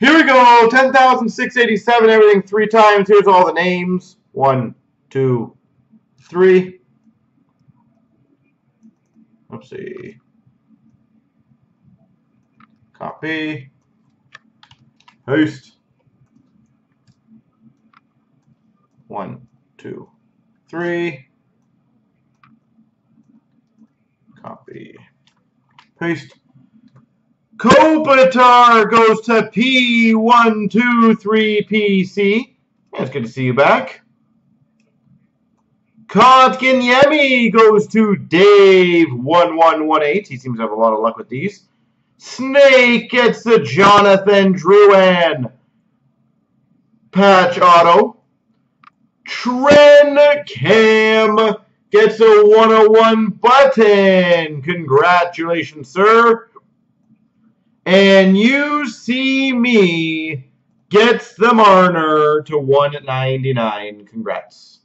Here we go. 10,687, everything three times. Here's all the names. One, two, three. Let's see. Copy. Paste. One, two, three. Copy. Paste. Kopitar goes to P123PC. It's good to see you back. Kotkaniemi goes to Dave1118. He seems to have a lot of luck with these. Snake gets the Jonathan Drouin patch auto. Tren Cam gets a 101 button. Congratulations, sir. And you see me gets the Marner to 199. Congrats.